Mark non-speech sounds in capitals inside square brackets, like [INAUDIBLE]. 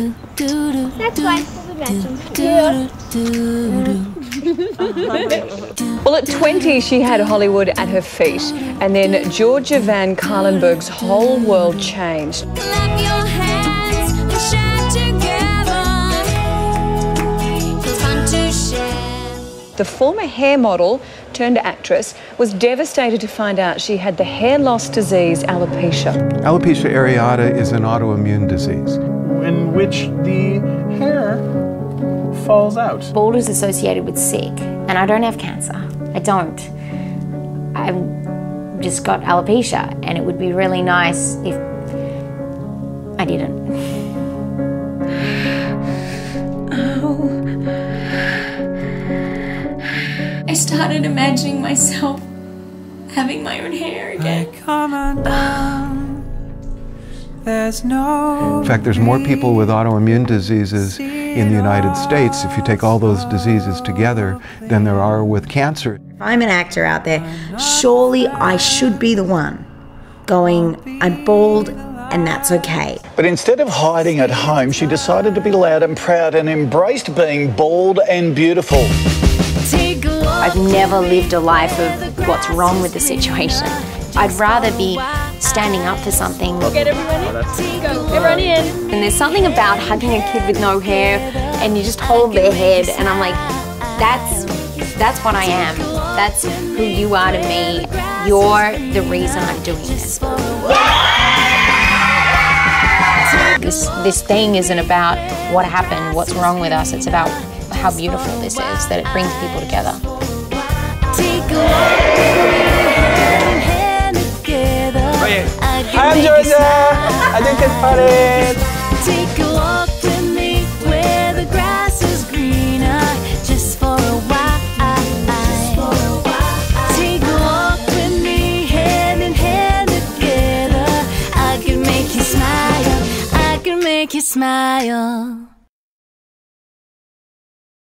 [LAUGHS] Well, at 20, she had Hollywood at her feet, and then Georgia Van Cuylenburg's whole world changed. Clap your hands and shout together. It's fun to share. The former hair model turned actress was devastated to find out she had the hair loss disease alopecia. Alopecia areata is an autoimmune disease. In which the hair falls out. Bald is associated with sick, and I don't have cancer. I don't. I've just got alopecia, and it would be really nice if I didn't. Oh. I started imagining myself having my own hair again. Come undone. There's no. In fact, there's more people with autoimmune diseases in the United States, if you take all those diseases together, than there are with cancer. If I'm an actor out there, surely I should be the one going, I'm bald and that's okay. But instead of hiding at home, she decided to be loud and proud and embraced being bald and beautiful. Take a look. I've never lived a life of what's wrong with the situation. I'd rather be standing up for something. Get everyone in. Oh, go. Everyone in. And there's something about hugging a kid with no hair and you just hold their head and I'm like, that's that's what I am. That's who you are to me. You're the reason I'm doing this. This this thing isn't about what happened, what's wrong with us. It's about how beautiful this is, that it brings people together. Think it's. Take a walk with me where the grass is greener, just for a while. Take a walk with me, hand in hand together. I can make you smile. I can make you smile.